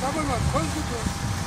Попробуем, откройте.